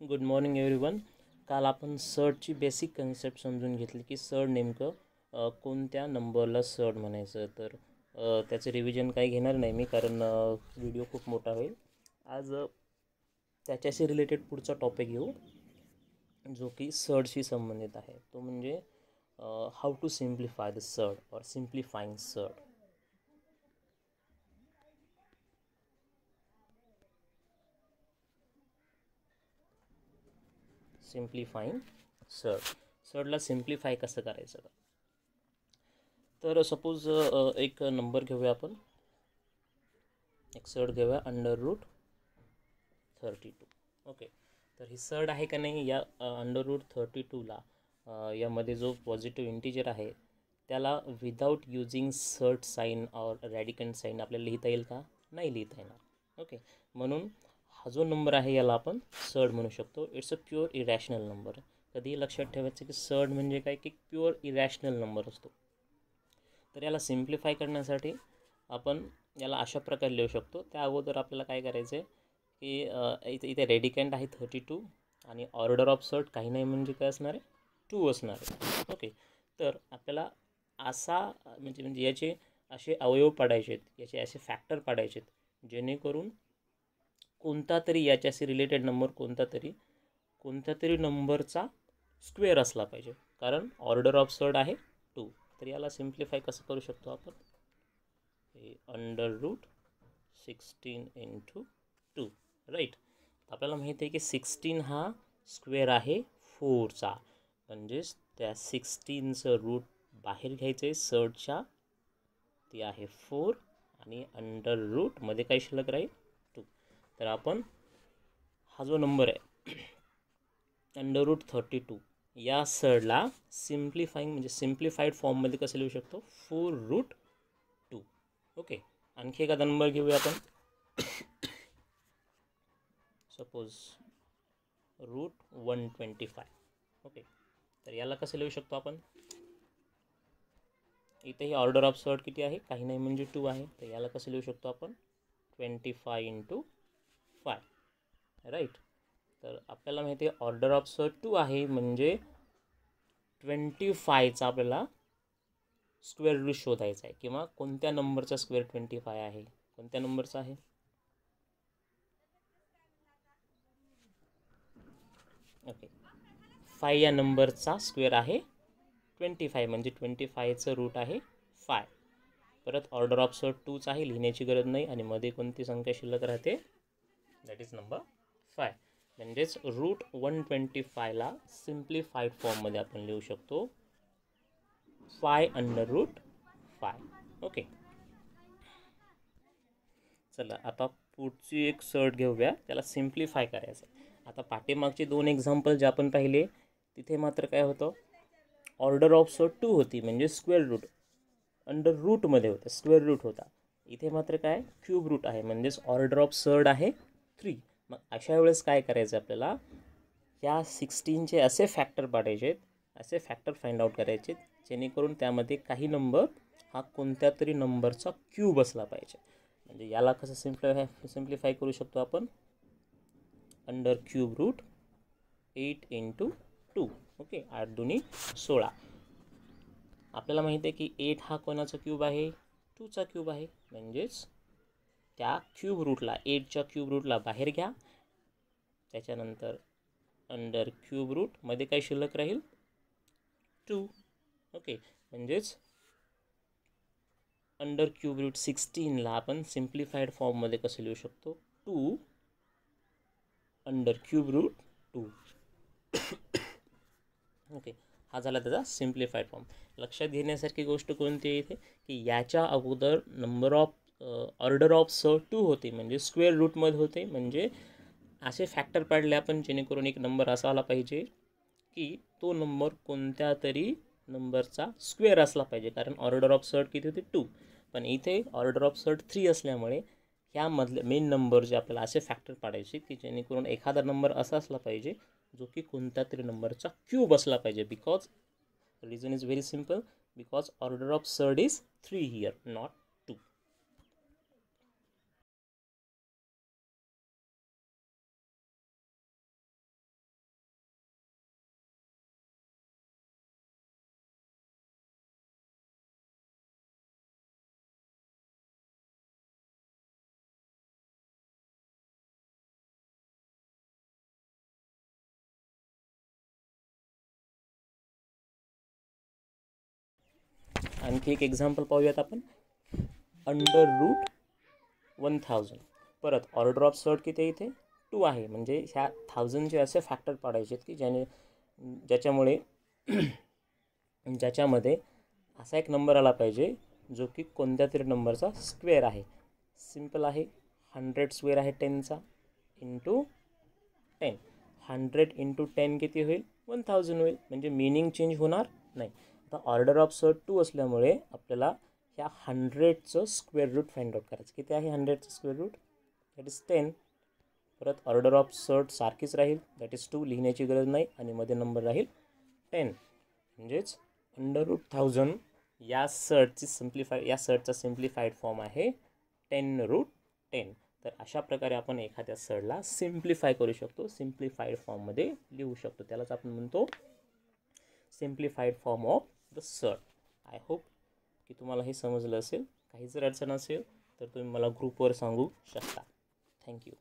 Good morning everyone काल आपण सर्टची basic concept समजून घेतली की सर नेमकं कोणत्या नंबरला सर म्हणायचं? तर त्याचं रिव्हिजन काही घेणार नाही मी कारण व्हिडिओ खूप मोठा होईल. आज त्याच्याशी रिलेटेड पुढचा टॉपिक घेऊ जो की सर्डशी संबंधित आहे. तो म्हणजे how to simplify the surd or simplifying surd simplifying surd. सर्डला simplify कसं करायचं तर सपोज एक नंबर घेऊया आपण. एक सर्ड घेऊया under root thirty two. Okay. तर ही सर्ड आहे का नाही या अंडर रूट थर्टी टूला यामध्ये जो पॉझिटिव्ह इंटिजर आहे त्याला without using surd sign or radicand sign आपल्याला लिहिता येईल का? नाही लिहिता येणार. ओके. म्हणून हा जो नंबर आहे याला आपण सड म्हणू शकतो. It's a pure irrational number कधीही लक्षात ठेवायचं की सड म्हणजे काय? की प्युअर इरॅशनल नंबर असतो. तर याला सिम्प्लिफाय करण्यासाठी आपण याला अशा प्रकारे लिहू शकतो. त्या अगोदर आपल्याला काय करायचं आहे की इथे इथे रेडिकँट आहे थर्टी टू आणि ऑर्डर ऑफ सर्ट काही नाही म्हणजे काय असणार आहे? टू असणार आहे. ओके तर आपल्याला असा म्हणजे म्हणजे याचे असे अवयव पाडायचे आहेत याचे असे फॅक्टर पाडायचे आहेत जेणेकरून कोणता तरी याच्याशी रिलेटेड नंबर कोणता तरी कोणत्या तरी नंबरचा स्क्वेअर असला पाहिजे. कारण ऑर्डर ऑफ सर्ड आहे टू तर याला सिम्प्लिफाय कसं करू शकतो आपण? हे under root sixteen into two right आपल्याला माहिती आहे की सिक्स्टीन हा स्क्वेअर आहे फोरचा म्हणजेच त्या सिक्स्टीनचं रूट बाहेर घ्यायचं आहे सर्डच्या ती आहे फोर आणि अंडर रूटमध्ये काय शिल्लक राहील? तर आपण हा जो नंबर आहे अंडर रूट थर्टी टू या सर्डला सिम्प्लिफाईंग म्हणजे सिम्प्लिफाईड फॉर्ममध्ये कसं लिहू शकतो? फोर रूट टू ओके आणखी एखादा नंबर घेऊया आपण. Suppose root one twenty five okay तर याला कसं लिहू शकतो आपण? इथेही ऑर्डर ऑफ सर्ट किती आहे? काही नाही म्हणजे टू आहे. तर याला कसं लिहू शकतो आपण? Twenty five into five right तर आपल्याला माहिती आहे ऑर्डर ऑफ सर टू आहे म्हणजे ट्वेंटी फायचा आपल्याला स्क्वेअर रूट शोधायचा आहे. किंवा कोणत्या नंबरचा स्क्वेअर ट्वेंटी फाय आहे? कोणत्या नंबरचा आहे? ओके फाय या नंबरचा स्क्वेअर आहे ट्वेंटी फाय म्हणजे ट्वेंटी फायचं रूट आहे फाय परत ऑर्डर ऑफ सर टूच आहे लिहिण्याची गरज नाही आणि मध्ये कोणती संख्या शिल्लक राहते? दॅट इज नंबर फाय म्हणजेच रूट वन ट्वेंटी फायला सिम्प्लिफाईड फॉर्ममध्ये आपण लिहू शकतो. Five under root five okay चला आता पुढची एक सर्ट घेऊया. त्याला सिम्प्लिफाय करायचं आहे. आता पाठीमागचे दोन एक्झाम्पल जे आपण पाहिले तिथे मात्र काय होतं? ऑर्डर ऑफ सर्ट टू होती म्हणजे स्क्वेअर रूट अंडर रूटमध्ये होतं स्क्वेअर रूट होता. इथे मात्र काय? क्यूब रूट आहे. म्हणजेच ऑर्डर ऑफ सर्ड आहे. थ्री मग अशा वेळेस काय करायचं आपल्याला? या सिक्स्टीनचे असे फॅक्टर पाठायचे आहेत असे फॅक्टर फाइंड आउट करायचे जेणेकरून त्यामध्ये काही नंबर हा कोणत्या तरी नंबरचा क्यूब असला पाहिजे. म्हणजे याला कसं सिम्प्लिफाय सिम्प्लिफाय करू शकतो आपण? Under cube root eight into two okay आठ दोन्ही सोळा. आपल्याला माहिती आहे की एट हा कोणाचा क्यूब आहे? टूचा क्यूब आहे. म्हणजेच त्या क्यूब रूटला एटच्या क्यूब रूटला बाहेर घ्या. त्याच्यानंतर अंडर क्यूब रूटमध्ये काय शिल्लक राहील? टू ओके म्हणजेच अंडर क्यूब रूट सिक्स्टीनला आपण सिम्प्लिफाईड फॉर्ममध्ये कसं लिहू शकतो? Two under cube root two okay हा झाला त्याचा सिम्प्लिफाईड फॉर्म लक्षात घेण्यासारखी गोष्ट कोणती आहे इथे? की याच्या अगोदर नंबर ऑफ ऑर्डर ऑफ स टू होते. म्हणजे स्क्वेअर रूटमध्ये होते. म्हणजे असे फॅक्टर पाडले आपण जेणेकरून एक नंबर असा आला पाहिजे की तो नंबर कोणत्या तरी नंबरचा स्क्वेअर असला पाहिजे. कारण ऑर्डर ऑफ सर्ट किती होते? टू पण इथे ऑर्डर ऑफ सर्ट थ्री असल्यामुळे ह्यामधले मेन नंबर जे आपल्याला असे फॅक्टर पाडायचे की जेणेकरून एखादा नंबर असा असला पाहिजे जो की कोणत्या तरी नंबरचा क्यूब असला पाहिजे. Because reason is very simple because order of surd is three here not आणखी एक एक्झाम्पल पाहूयात आपण. अंडर रूट वन थाउजंड परत ऑर्डर ऑफ सर्ट किती आहे इथे? टू आहे. म्हणजे ह्या थाउजंडचे असे फॅक्टर पाडायचे आहेत की ज्याने ज्याच्यामुळे ज्याच्यामध्ये असा एक नंबर आला पाहिजे जो की कोणत्या तरी नंबरचा स्क्वेअर आहे. सिंपल आहे. हंड्रेड स्क्वेअर आहे टेनचा into ten hundred into ten किती होईल? वन थाउजंड होईल. म्हणजे मिनिंग चेंज होणार नाही. आता ऑर्डर ऑफ सर्ट टू असल्यामुळे आपल्याला ह्या हंड्रेडचं स्क्वेअर रूट फाइंड आउट करायचं. किती आहे हंड्रेडचं square root that is ten परत ऑर्डर ऑफ सर्ट सारखीच राहील. दॅट इज टू लिहिण्याची गरज नाही आणि मध्ये नंबर राहील टेन म्हणजेच अंडर रूट थाउजंड या सर्टची सिम्प्लिफाय या सर्टचा सिम्प्लिफाईड फॉर्म आहे टेन रूट टेन तर अशा प्रकारे आपण एखाद्या सर्टला सिम्प्लिफाय करू शकतो. सिम्प्लिफाईड फॉर्ममध्ये लिहू शकतो. त्यालाच आपण म्हणतो simplified form of the surd. I hope की तुम्हाला हे समजलं असेल. काही जर अडचण असेल तर तुम्ही मला ग्रुपवर सांगू शकता. थँक्यू